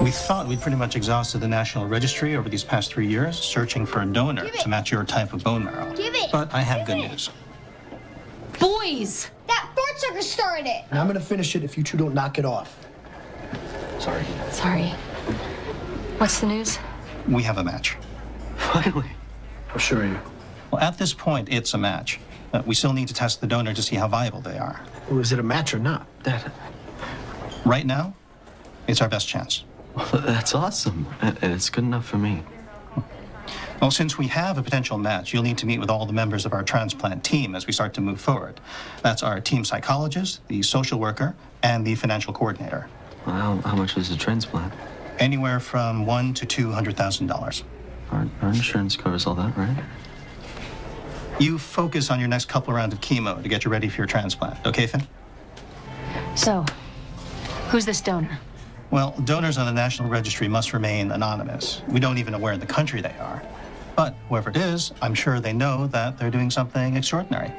We thought we'd pretty much exhausted the National Registry over these past three years, searching for a donor to match your type of bone marrow. Give it. But I have Give good it. news. Boys! That Ford sucker started it. And I'm gonna finish it if you two don't knock it off. Sorry. Sorry. What's the news? We have a match. Finally. How sure are you? Well, at this point, it's a match. Uh, we still need to test the donor to see how viable they are. Well, is it a match or not? Dad, Right now, it's our best chance. Well, that's awesome. And and it's good enough for me. Well, since we have a potential match, you'll need to meet with all the members of our transplant team as we start to move forward. That's our team psychologist, the social worker, and the financial coordinator. Well, How, how much is a transplant? Anywhere from one to two hundred thousand dollars. Our, our insurance covers all that, right? You focus on your next couple rounds of chemo to get you ready for your transplant, okay, Finn? So, who's this donor? Well, donors on the National Registry must remain anonymous. We don't even know where in the country they are. But whoever it is, I'm sure they know that they're doing something extraordinary.